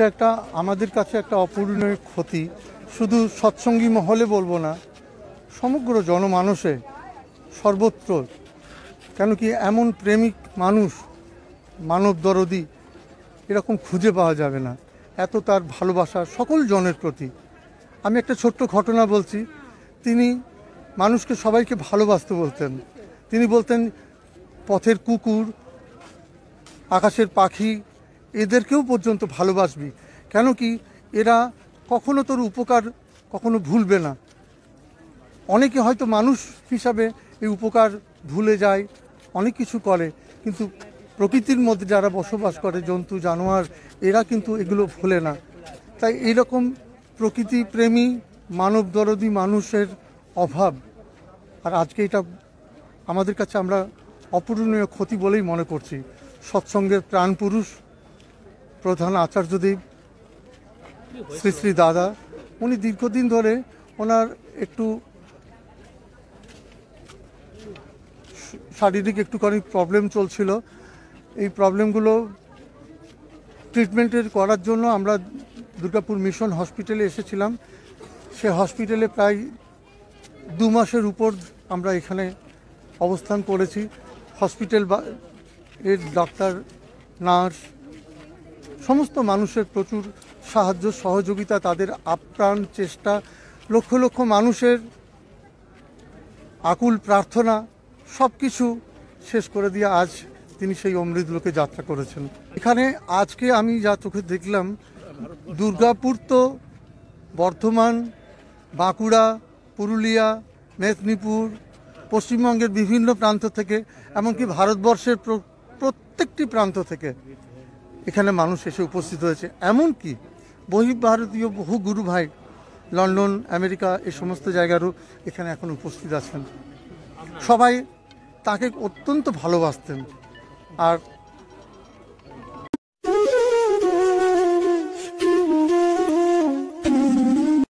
এটা একটা আমাদের কাছে একটা অপূরণীয় ক্ষতি। শুধু সৎসঙ্গী মহলে বলব না, সমগ্র জনমানসে সর্বত্র, কেন কি এমন প্রেমিক মানুষ, মানব দরদি, এরকম খুঁজে পাওয়া যাবে না। এত তার ভালোবাসা সকল জনের প্রতি। আমি একটা ছোট্ট ঘটনা বলছি। তিনি মানুষকে সবাইকে ভালোবাসতে বলতেন। তিনি বলতেন, পথের কুকুর, আকাশের পাখি এদেরকেও পর্যন্ত ভালোবাসবি। কেন কি এরা কখনো তোর উপকার কখনো ভুলবে না। অনেকে হয়তো মানুষ হিসাবে এই উপকার ভুলে যায়, অনেক কিছু করে, কিন্তু প্রকৃতির মধ্যে যারা বসবাস করে, জন্তু, জানোয়ার, এরা কিন্তু এগুলো ভুলে না। তাই এইরকম প্রকৃতি প্রেমী মানব দরদি মানুষের অভাব, আর আজকে এটা আমাদের কাছে আমরা অপূরণীয় ক্ষতি বলেই মনে করছি। সৎসঙ্গের প্রাণপুরুষ প্রধান আচার্যদেব শ্রী শ্রী দাদা, উনি দীর্ঘদিন ধরে ওনার একটু শারীরিক একটুখানি প্রবলেম চলছিল। এই প্রবলেমগুলো ট্রিটমেন্টের করার জন্য আমরা দুর্গাপুর মিশন হসপিটালে এসেছিলাম। সে হসপিটালে প্রায় দু মাসের উপর আমরা এখানে অবস্থান করেছি। হসপিটাল বা, এর ডাক্তার নার্স সমস্ত মানুষের প্রচুর সাহায্য, সহযোগিতা, তাদের আপ্রাণ চেষ্টা, লক্ষ লক্ষ মানুষের আকুল প্রার্থনা সব কিছু শেষ করে দিয়ে আজ তিনি সেই অমৃত লোকে যাত্রা করেছেন। এখানে আজকে আমি যা চোখে দেখলাম, দুর্গাপুর তো বর্ধমান, বাঁকুড়া, পুরুলিয়া, মেদিনীপুর, পশ্চিমবঙ্গের বিভিন্ন প্রান্ত থেকে, এমনকি ভারতবর্ষের প্রত্যেকটি প্রান্ত থেকে এখানে মানুষ এসে উপস্থিত হয়েছে। এমনকি বহির্ভারতীয় বহু গুরু ভাই, লন্ডন, আমেরিকা এই সমস্ত জায়গারও এখানে এখন উপস্থিত আছেন। সবাই তাকে অত্যন্ত ভালোবাসতেন। আর